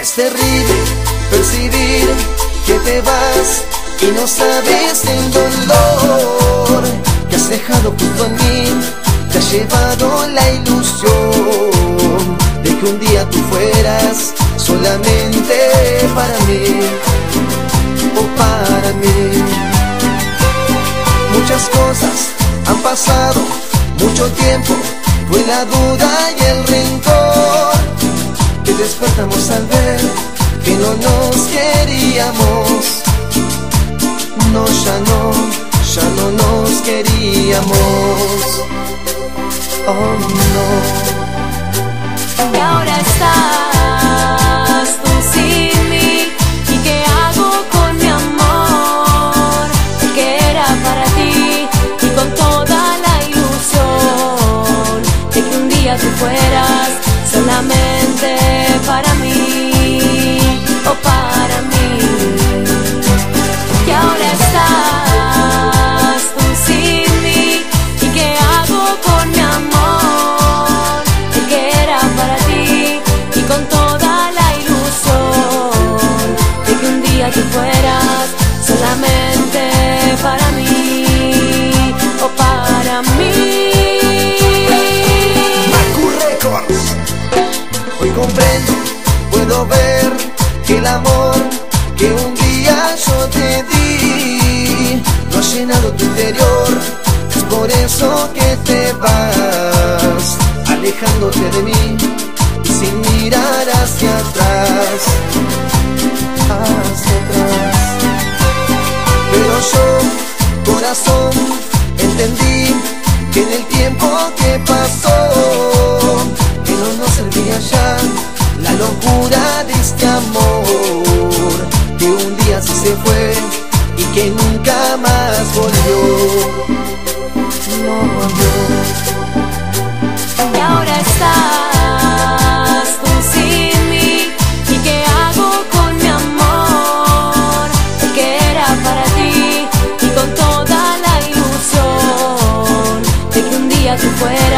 Es terrible percibir que te vas y no sabes el dolor que has dejado junto a mí, te ha llevado la ilusión de que un día tú fueras solamente para mí o para mí. Muchas cosas han pasado, mucho tiempo, fue la duda y el rencor que despertamos al ver que no nos queríamos. No, ya no, ya no nos queríamos. Oh no. Y ahora estás tú fueras solamente comprendo, puedo ver que el amor que un día yo te di no ha llenado tu interior. Es por eso que te vas, alejándote de mí y sin mirar hacia atrás. Hacia atrás. Pero yo, corazón, entendí que en el tiempo que pasó, la locura de este amor, que un día sí se fue y que nunca más volvió. Y ahora estás tú sin mí. ¿Y qué hago con mi amor? Que era para ti y con toda la ilusión de que un día tú fueras